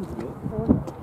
땡기게.